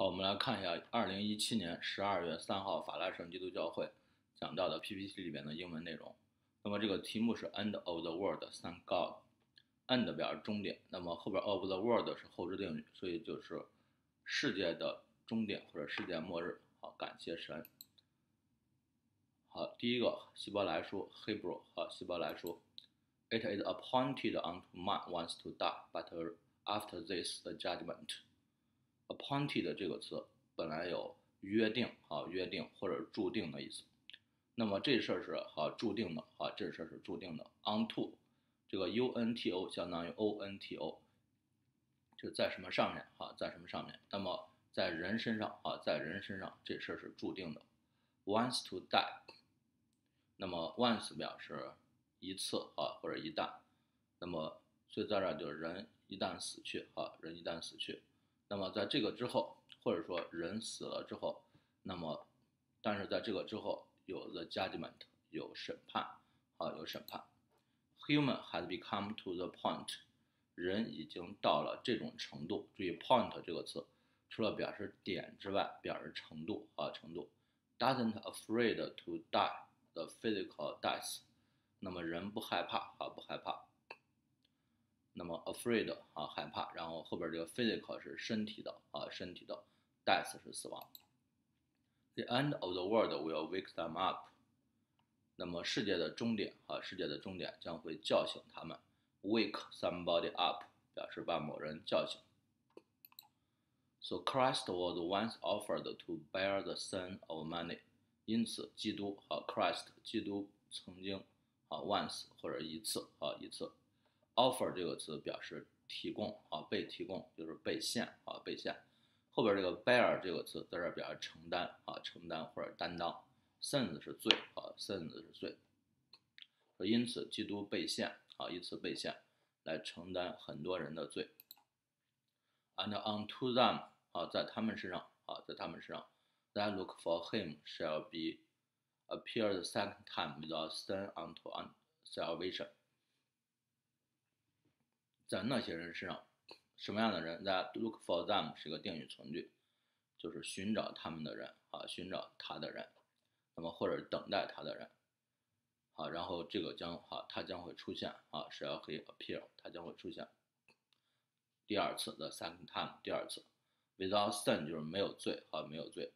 好，我们来看一下二零一七年十二月三号法拉盛基督教会讲到的 PPT 里边的英文内容。那么这个题目是 End of the World, Thank God。End 表示终点，那么后边 of the world 是后置定语，所以就是世界的终点或者世界末日。好，感谢神。好，第一个希伯来书 Hebrew 好，希伯来书，It is appointed unto man once to die, but after this the judgment. Appointed 这个词本来有约定啊，约定或者注定的意思。那么这事儿是好注定的啊，这事儿是注定的。onto 这个 unto 相当于 onto，就在什么上面啊，在什么上面？那么在人身上啊，在人身上这事儿是注定的。Once to die，那么 once 表示一次啊或者一旦，那么所以在这儿就是人一旦死去啊，人一旦死去。那么在这个之后，或者说人死了之后，那么，但是在这个之后有 the judgment，有审判，啊，有审判。Human has become to the point，人已经到了这种程度。注意 point 这个词，除了表示点之外，表示程度啊，程度。Doesn't afraid to die the physical death，那么人不害怕啊，不害怕。那么 afraid 啊害怕，然后后边这个 physical 是身体的啊身体的，death 是死亡。The end of the world will wake them up。那么世界的终点啊世界的终点将会叫醒他们，wake somebody up 表示把某人叫醒。So Christ was once offered to bear the sin of many。因此基督啊 Christ 基督曾经啊 once 或者一次啊一次。Offer 这个词表示提供啊，被提供就是被献啊，被献。后边这个 bear 这个词在这表示承担啊，承担或者担当。sins 是罪啊，sins 是罪。因此，基督被献啊，以此被献来承担很多人的罪。And unto them 啊，在他们身上啊，在他们身上，that look for him shall be appear the second time without sin unto salvation。在那些人身上，什么样的人？That look for them 是个定语从句，就是寻找他们的人啊，寻找他的人，那么或者等待他的人，好，然后这个将啊，他将会出现啊，是要可以 appear，他将会出现。第二次 the second time，第二次，without sin 就是没有罪啊，没有罪，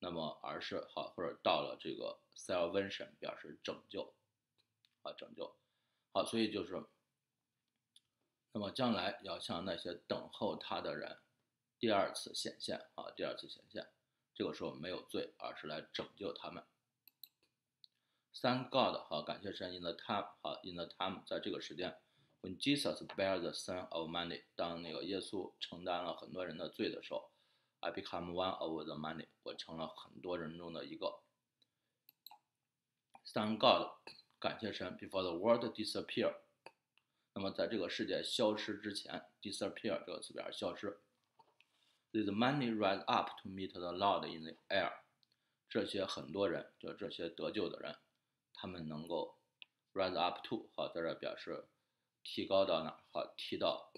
那么而是好或者到了这个 salvation 表示拯救啊，拯救，好，所以就是。那么将来要向那些等候他的人第二次显现啊，第二次显现，这个时候没有罪，而是来拯救他们。Thank God，好，感谢神。In the time，好，In the time，在这个时间，When Jesus bear the sin of many，当那个耶稣承担了很多人的罪的时候，I become one of the many，我成了很多人中的一个。Thank God，感谢神。Before the world disappear。那么在这个世界消失之前，disappear 这个词表示消失。These many rise up to meet the Lord in the air。这些很多人，就这些得救的人，他们能够 rise up to 好，在这表示提高到哪？好，提到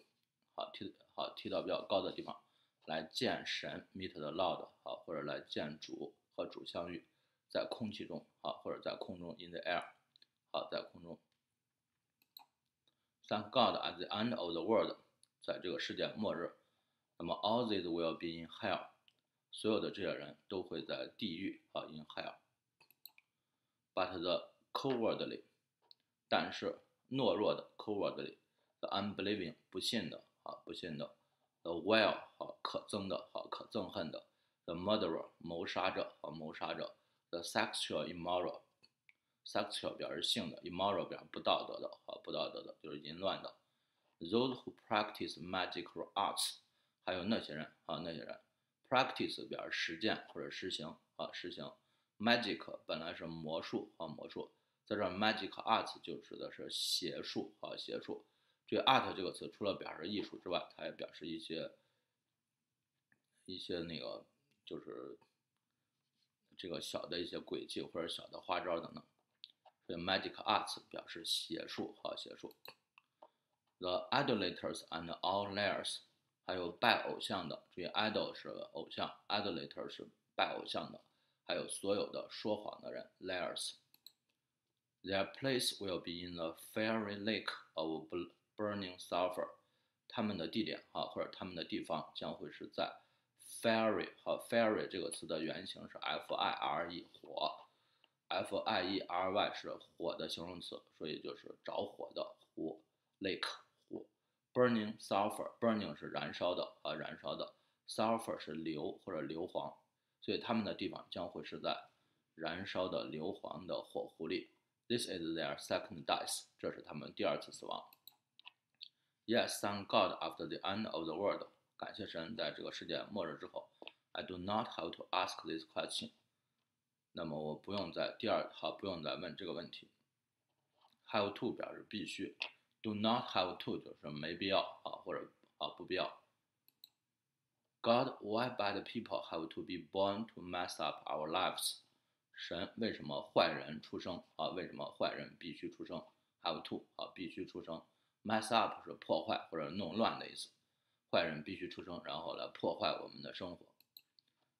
好提好提到比较高的地方来见神，meet the Lord 好，或者来见主和主相遇，在空气中好，或者在空中 in the air 好，在空中。Thank God at the end of the world，在这个世界末日，那么 all these will be in hell，所有的这些人都会在地狱啊，in hell。But the cowardly，但是懦弱的 cowardly，the unbelieving 不信的啊，不信的，the vile 好可憎的好可憎恨的，the murderer 谋杀者和谋杀者，the sexual immoral。Sexual 表示性的，immoral 表示不道德的，好不道德的，就是淫乱的。Those who practice magical arts，还有那些人啊，那些人，practice 表示实践或者实行啊，实行。Magic 本来是魔术啊，魔术，在这 magic arts 就指的是邪术啊，邪术。这个 art 这个词除了表示艺术之外，它也表示一些一些那个就是这个小的一些诡计或者小的花招等等。这 magic arts 表示邪术，好邪术。The idolaters and all liars，还有拜偶像的，注意 idol 是偶像，idolater 是拜偶像的，还有所有的说谎的人，liars。Their place will be in the fiery lake of burning sulfur。他们的地点啊，或者他们的地方将会是在 fiery 和 fiery 这个词的原型是 f i r e 火，f i e r y 是火的形容词，所以就是着火的火 lake 火。burning sulfur，burning 是燃烧的啊，燃烧的 sulfur 是硫或者硫磺，所以他们的地方将会是在燃烧的硫磺的火湖里。This is their second death，这是他们第二次死亡。Yes, thank God after the end of the world，感谢神，在这个世界末日之后，I do not have to ask this question。那么我不用在第二好，不用再问这个问题。Have to 表示必须，do not have to 就是没必要啊，或者啊不必要。God, why bad people have to be born to mess up our lives？神为什么坏人出生啊？为什么坏人必须出生？Have to 啊，必须出生。Mess up 是破坏或者弄乱的意思。坏人必须出生，然后来破坏我们的生活。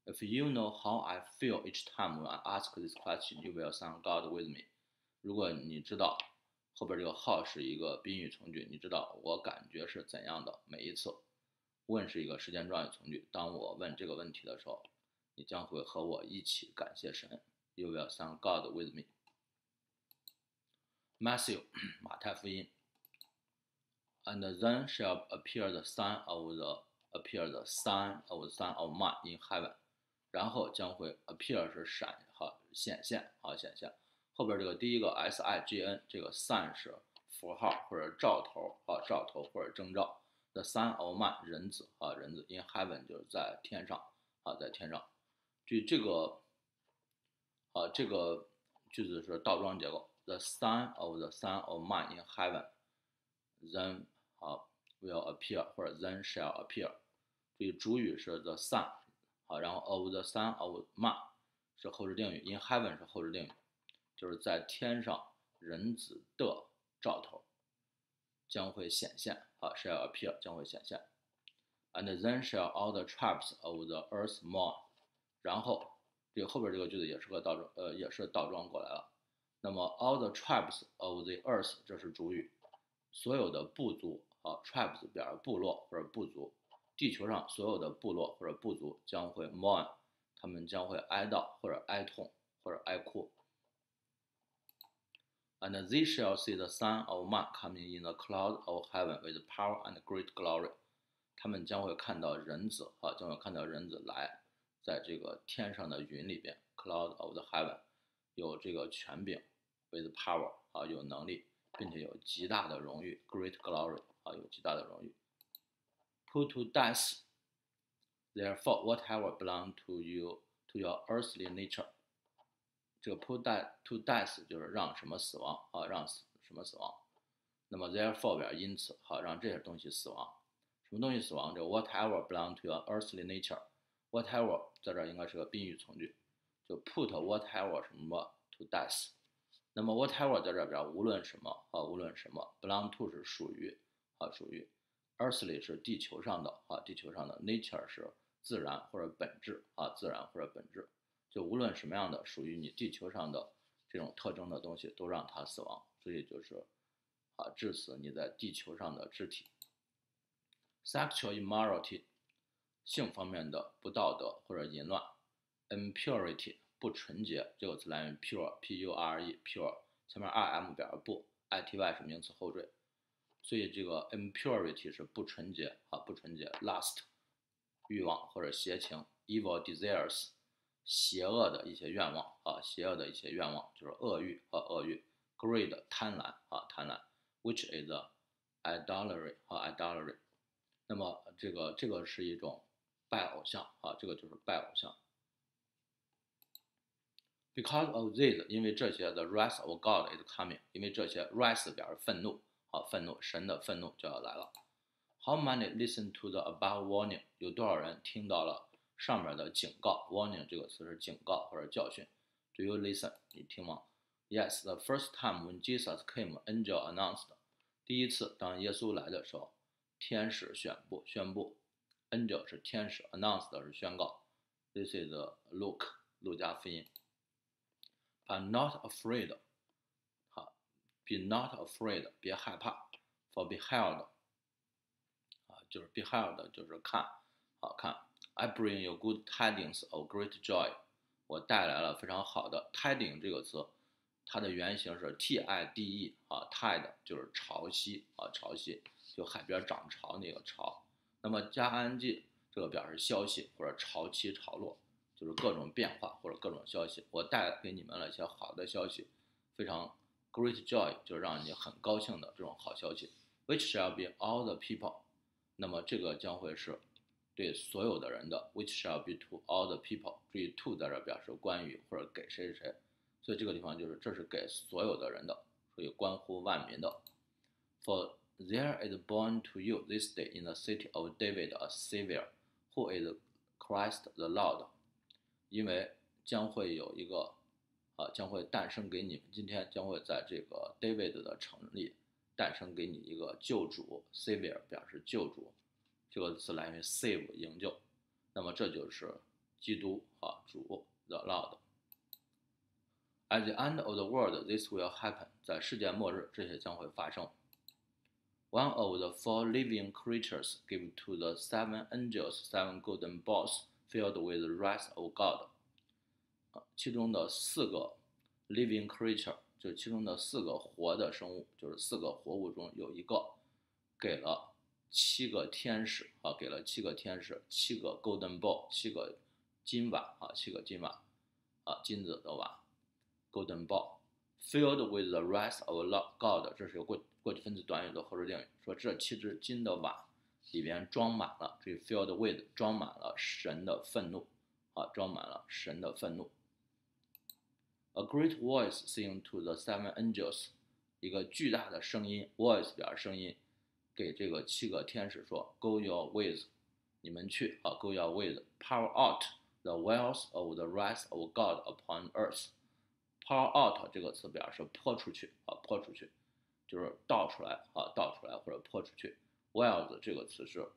If you know how I feel each time when I ask this question, you will thank God with me。如果你知道后边这个 how 是一个宾语从句，你知道我感觉是怎样的每一次。问是一个时间状语从句，当我问这个问题的时候，你将会和我一起感谢神。You will thank God with me。Matthew，马太福音。And then shall appear the Son of the appear the Son of the Son of Man in heaven。然后将会 appear 是闪哈显现啊显现。后边这个第一个 s i g n 这个 Son 是符号或者兆头啊兆头或者征兆。The sun of Man 人子啊人子 in heaven 就是在天上啊在天上。就这个。啊，这个句子是倒装结构。The sun of the sun of Man in heaven, then 好 will appear 或者 then shall appear。注意主语是 the sun 好，然后 of the Son of Man 是后置定语，in heaven 是后置定语，就是在天上人子的兆头将会显现，好，shall appear 将会显现。And then shall all the tribes of the earth mourn，然后。这个后边这个句子也是个倒装，呃，也是倒装过来了。那么 all the tribes of the earth 这是主语，所有的部族啊，tribes 表示部落或者部族，地球上所有的部落或者部族将会 mourn，他们将会哀悼或者哀痛或者哀哭。And they shall see the Son of Man coming in the cloud of heaven with power and great glory。他们将会看到人子啊，将会看到人子来。在这个天上的云里边，cloud of the heaven，有这个权柄，with power 啊，有能力，并且有极大的荣誉，great glory 啊，有极大的荣誉。Put to death, therefore whatever belong to you to your earthly nature。这个 put die to death 就是让什么死亡啊，让什么死亡。那么 therefore 表示因此，好让这些东西死亡。什么东西死亡？这 whatever belong to your earthly nature。Whatever 在这儿应该是个宾语从句，就 put whatever 什么 to death。那么 whatever 在这儿表无论什么啊，无论什么。belong to 是属于啊，属于。Earthly 是地球上的啊，地球上的。Nature 是自然或者本质啊，自然或者本质。就无论什么样的属于你地球上的这种特征的东西，都让它死亡。所以就是啊，致死你在地球上的肢体。Sexual immorality。性方面的不道德或者淫乱，impurity 不纯洁这个词来源 pure，p-u-r-e，pure 前面 r-m 表示不，i-t-y 是名词后缀，所以这个 impurity 是不纯洁啊，不纯洁。lust 欲望或者邪情，evil desires 邪恶的一些愿望啊，邪恶的一些愿望就是恶欲和恶欲。greed 贪婪啊，贪婪，which is idolatry 和 idolatry，那么这个这个是一种。拜偶像啊，这个就是拜偶像。Because of this，因为这些，the wrath of God is coming。因为这些，wrath 表示愤怒，愤怒，神的愤怒就要来了。How many listen to the above warning？有多少人听到了上面的警告？Warning 这个词是警告或者教训。Do you listen？你听吗？Yes. The first time when Jesus came, angel announced。第一次当耶稣来的时候，天使宣布宣布。angel 是天使，announced 是宣告，this is Luke 路加福音。But not afraid，，be not afraid，别害怕，for beheld，啊，就是 beheld，就是看，好看。I bring you good tidings of great joy，我带来了非常好的 tiding 这个词，它的原型是 t i d e 啊，tide 就是潮汐啊，潮汐就海边涨潮那个潮。那么加 i n g 这个表示消息或者潮起潮落。就是各种变化或者各种消息，我带给你们了一些好的消息，非常 great joy，就是让你很高兴的这种好消息，which shall be all the people，那么这个将会是对所有的人的，which shall be to all the people，注意 to 在这表示关于或者给谁谁谁，所以这个地方就是这是给所有的人的，所以关乎万民的。For there is born to you this day in the city of David a Savior, who is Christ the Lord。因为将会有一个，啊，将会诞生给你们。今天将会在这个 David 的城里诞生给你一个救主，Savior 表示救主，这个词来源于 save 营救。那么这就是基督啊，主 the Lord。At the end of the world, this will happen。在世界末日，这些将会发生。One of the four living creatures give to the seven angels seven golden balls. Filled with the wrath of God，其中的四个 living creature，就是其中的四个活的生物，就是四个活物中有一个给了七个天使，啊，给了七个天使七个 golden ball，七个金碗，啊，七个金碗，啊，金子的碗，golden ball，filled with the wrath of God，这是个过过去分词短语的后置定语，说这七只金的碗。里边装满了，这 filled with 装满了神的愤怒，啊，装满了神的愤怒。A great voice sing to the seven angels，一个巨大的声音，voice 表示声音，给这个七个天使说，Go your ways，你们去啊，Go your ways，pour out the wells of the wrath of God upon earth。pour out 这个词表示泼出去啊，泼出去，就是倒出来啊，倒出来或者泼出去。Wells 这个词是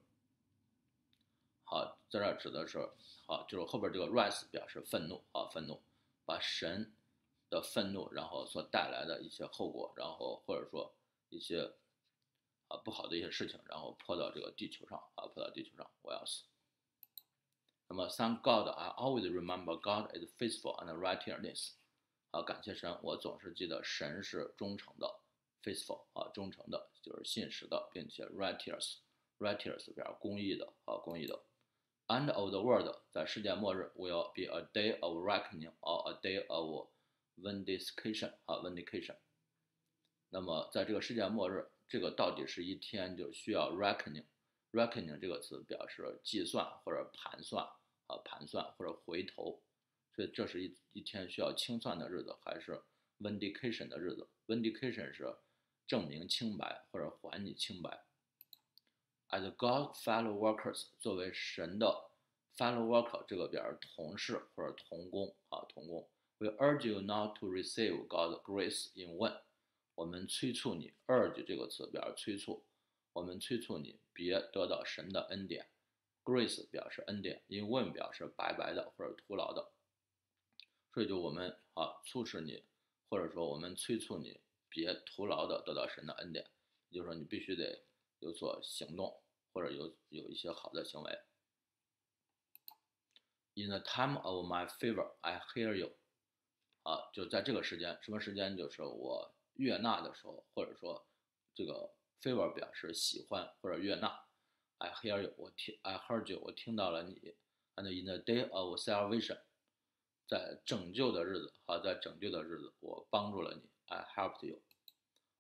好，在这指的是好，就是后边这个 wrath 表示愤怒啊，愤怒，把神的愤怒，然后所带来的一些后果，然后或者说一些啊不好的一些事情，然后泼到这个地球上啊，泼到地球上。Wells。那么，Thank God I always remember God is faithful and righteous。啊，感谢神，我总是记得神是忠诚的。faithful 啊，忠诚的，就是信实的，并且 righteous，righteous 表示公义的啊，公义的。End of the world 在世界末日 will be a day of reckoning or a day of vindication 啊，vindication。那么在这个世界末日，这个到底是一天就需要 reckoning，reckoning 这个词表示计算或者盘算啊，盘算或者回头，所以这是一一天需要清算的日子，还是 vindication 的日子？vindication 是。证明清白或者还你清白。As God's fellow workers，作为神的 fellow worker，这个表示同事或者同工啊，同工。We urge you not to receive God's grace in vain。我们催促你，urge 这个词表示催促，我们催促你别得到神的恩典。Grace 表示恩典，in vain 表示白白的或者徒劳的。所以就我们啊促使你，或者说我们催促你。别徒劳的得到神的恩典，也就是说你必须得有所行动，或者有有一些好的行为。In the time of my favor, I hear you。啊，就在这个时间，什么时间？就是我悦纳的时候，或者说这个 favor 表示喜欢或者悦纳。I hear you，我听，I heard you，我听到了你。And in the day of salvation，在拯救的日子，好，在拯救的日子，我帮助了你。I helped you.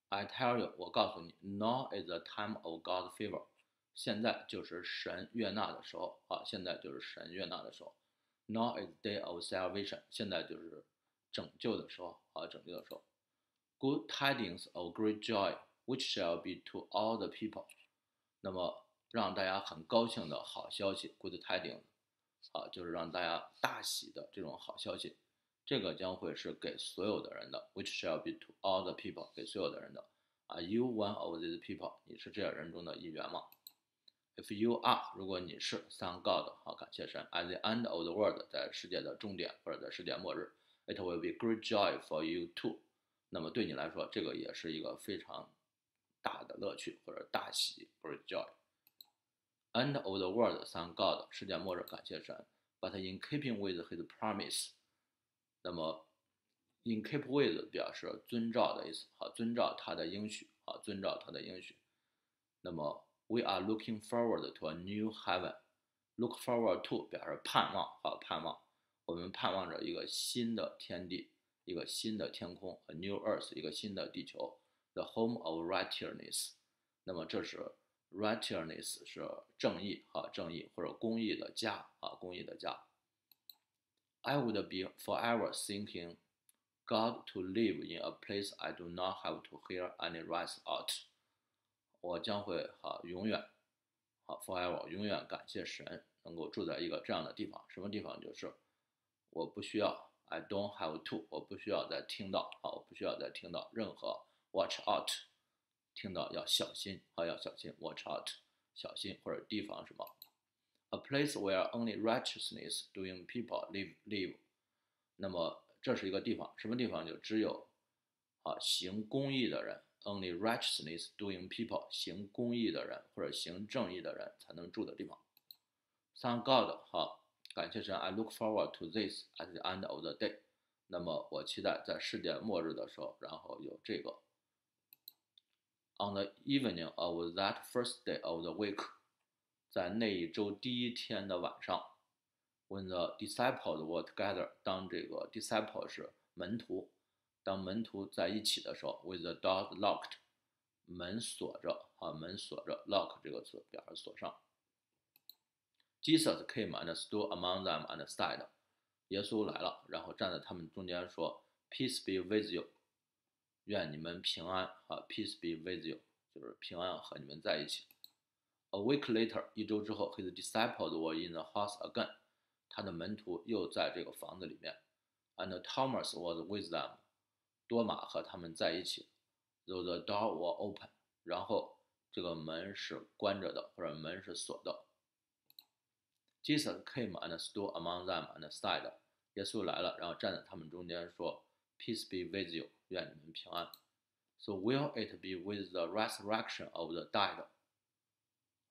I tell you，我告诉你，Now is the time of God's favor。现在就是神悦纳的时候啊！现在就是神悦纳的时候。Now is day of salvation。现在就是拯救的时候啊！拯救的时候。Good tidings of great joy, which shall be to all the people。那么让大家很高兴的好消息，Good tidings，啊，就是让大家大喜的这种好消息。这个将会是给所有的人的，which shall be to all the people，给所有的人的。Are you one of these people？你是这些人中的一员吗 If you are，如果你是 Thank God，好，感谢神。At the end of the world，在世界的终点或者在世界末日，It will be great joy for you too。那么对你来说，这个也是一个非常大的乐趣或者大喜，great joy。End of the world，Thank God，世界末日，感谢神。But in keeping with His promise，那么 in keep with 表示遵照的意思，好，遵照他的应许，好，遵照他的应许。那么 We are looking forward to a new heaven. Look forward to 表示盼望，好盼望。我们盼望着一个新的天地，一个新的天空，a new earth，一个新的地球，the home of righteousness。那么这是 righteousness 是正义，啊，正义或者公义的家，啊，公义的家。I would be forever thinking God to live in a place I do not have to hear any rise out。我将会哈永远，好 forever 永远感谢神能够住在一个这样的地方。什么地方？就是我不需要，I don't have to，我不需要再听到，好，我不需要再听到任何 watch out，听到要小心，好要小心 watch out，小心或者提防什么。A place where only righteousness doing people live live。那么这是一个地方，什么地方？就只有啊行公义的人。Only righteousness doing people 行公义的人或者行正义的人才能住的地方。Thank God，好，感谢神。I look forward to this at the end of the day。那么我期待在世界末日的时候，然后有这个。On the evening of that first day of the week，在那一周第一天的晚上，when the disciples were together，当这个 disciples 是门徒。当门徒在一起的时候，with the door locked，门锁着，啊，门锁着，lock 这个词表示锁上。Jesus came and stood among them and said，耶稣来了，然后站在他们中间说，Peace be with you，愿你们平安，啊，Peace be with you，就是平安和你们在一起。A week later，一周之后，his disciples were in the house again，他的门徒又在这个房子里面，and Thomas was with them。多马和他们在一起，though the door was open，然后这个门是关着的，或者门是锁的。Jesus came and stood among them and said，耶稣来了，然后站在他们中间说，Peace be with you，愿你们平安。So will it be with the resurrection of the dead？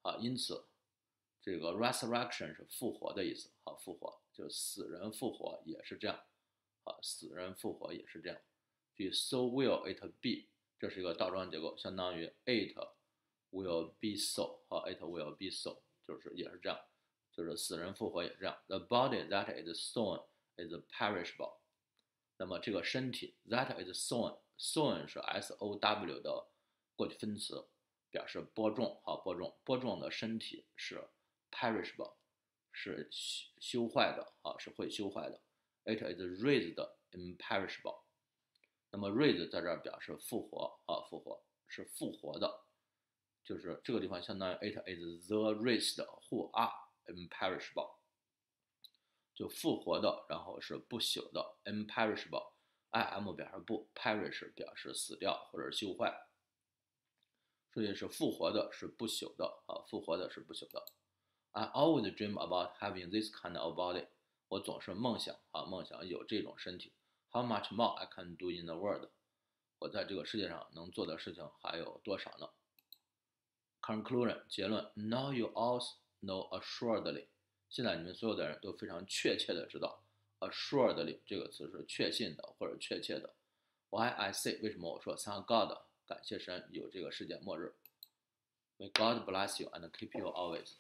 啊，因此这个 resurrection 是复活的意思，好，复活就死人复活也是这样，啊，死人复活也是这样。所以 So will it be，这是一个倒装结构，相当于 it will be so，好，it will be so，就是也是这样，就是死人复活也是这样。The body that is sown is perishable，那么这个身体 that is sown，sown 是 s o w 的过去分词，表示播种，好，播种，播种的身体是 perishable，是修坏的，好，是会修坏的。It is raised imperishable。那么 raise 在这儿表示复活啊，复活是复活的，就是这个地方相当于 it is the raised who are imperishable，就复活的，然后是不朽的 imperishable，i m 表示不，perish 表示死掉或者修坏，所以是复活的，是不朽的啊，复活的是不朽的。I always dream about having this kind of body，我总是梦想啊，梦想有这种身体。How much more I can do in the world？我在这个世界上能做的事情还有多少呢？Conclusion 结论：Now you all know assuredly。现在你们所有的人都非常确切的知道，assuredly 这个词是确信的或者确切的。Why I say 为什么我说 Thank God 感谢神有这个世界末日。May God bless you and keep you always。